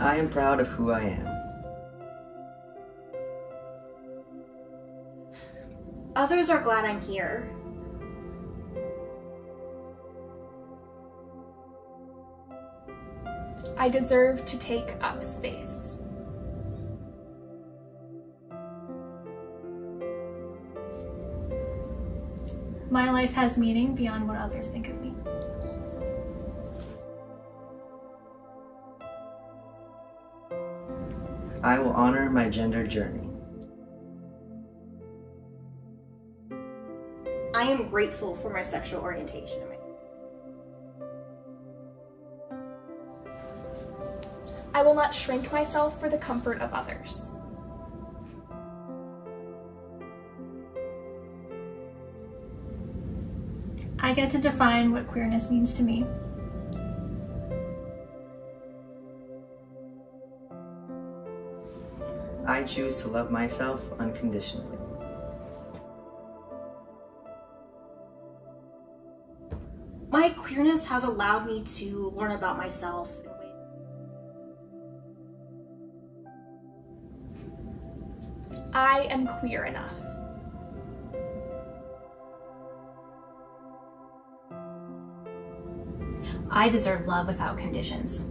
I am proud of who I am. Others are glad I'm here. I deserve to take up space. My life has meaning beyond what others think of me. I will honor my gender journey. I am grateful for my sexual orientation. I will not shrink myself for the comfort of others. I get to define what queerness means to me. I choose to love myself unconditionally. My queerness has allowed me to learn about myself. I am queer enough. I deserve love without conditions.